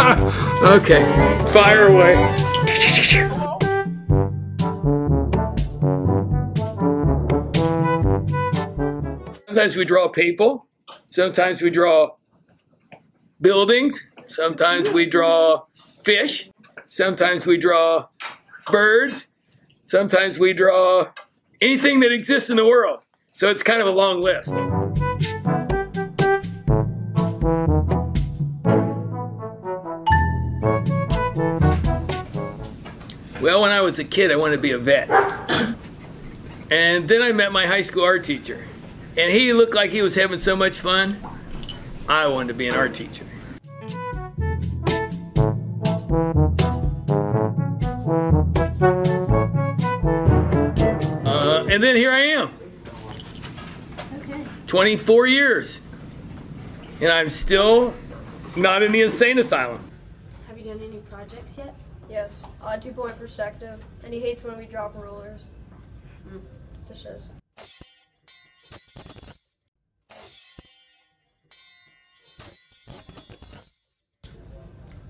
Okay, fire away. Sometimes we draw people. Sometimes we draw buildings. Sometimes we draw fish. Sometimes we draw birds. Sometimes we draw anything that exists in the world. So it's kind of a long list. Well, when I was a kid, I wanted to be a vet. And then I met my high school art teacher. And he looked like he was having so much fun. I wanted to be an art teacher. Uh, and then here I am. 24 years. And I'm still not in the insane asylum. Have you done any projects yet? Yes, odd two point perspective, and he hates when we drop rulers. Mm. Just says.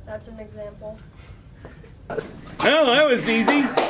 That's an example. Oh, that was easy. All right.